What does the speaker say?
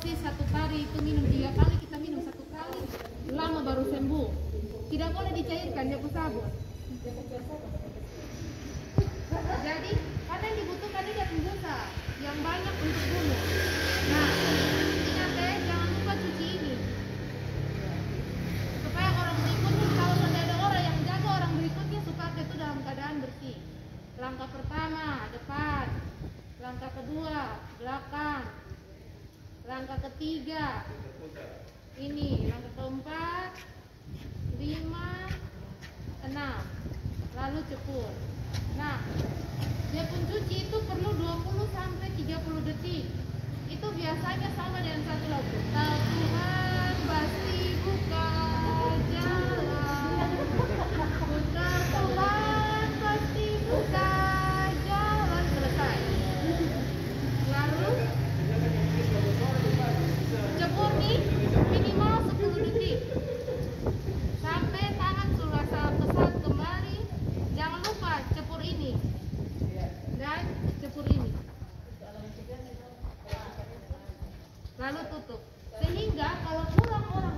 dosis satu kali itu minum tiga kali kita minum satu kali lama baru sembuh. Tidak boleh dicairkan dia sabun jadi karena yang dibutuhkan ini pembusa yang banyak untuk bunuh. Nah ingat ya jangan lupa cuci ini. Supaya orang berikutnya kalau sudah ada orang yang jaga orang berikutnya supaya itu dalam keadaan bersih. Langkah pertama depan. Langkah kedua belakang langkah ketiga. Ini langkah keempat lima enam. Lalu cepur nah lalu tutup. Sehingga kalau kurang orang